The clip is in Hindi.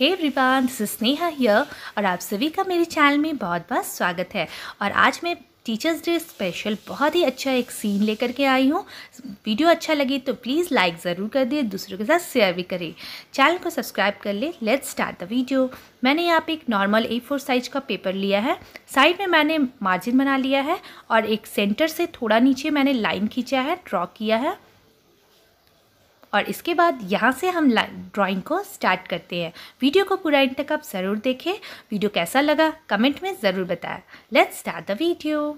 Hey everyone this Sneha here और आप सभी का मेरे चैनल में बहुत बहुत स्वागत है। और आज मैं टीचर्स डे स्पेशल बहुत ही अच्छा एक सीन लेकर के आई हूँ। वीडियो अच्छा लगे तो प्लीज़ लाइक ज़रूर कर दिए दूसरों के साथ शेयर भी करें। चैनल को सब्सक्राइब कर ले लेट्स स्टार्ट द वीडियो मैंने यहाँ पे एक नॉर्मल ए फोर साइज़ का पेपर लिया है। साइड में मैंने मार्जिन बना लिया है और एक सेंटर से थोड़ा नीचे मैंने लाइन खींचा है ड्रॉ किया है। और इसके बाद यहाँ से हम ड्राइंग को स्टार्ट करते हैं। वीडियो को पूरा इंड तक आप ज़रूर देखें। वीडियो कैसा लगा कमेंट में ज़रूर बताएँ। Let's start the video